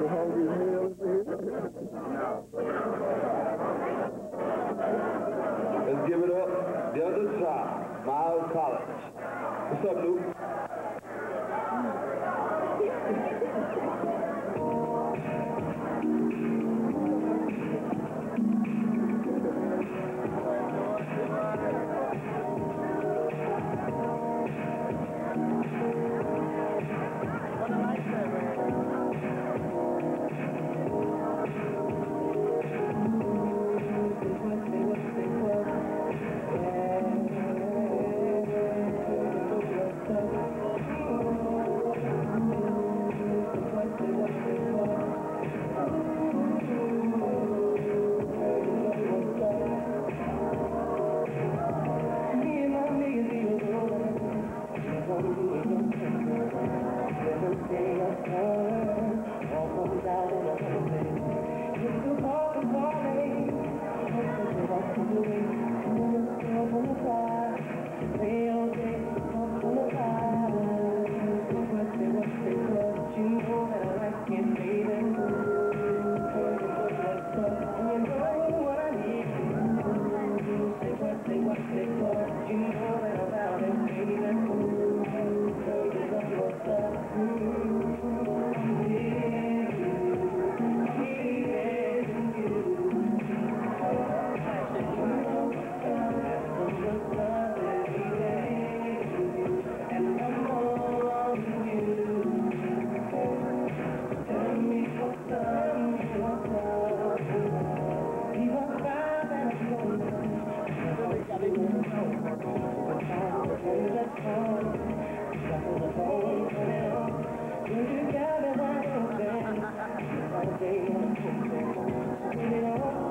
Let's give it up. The other side, Miles College. What's up, Luke? Thank you.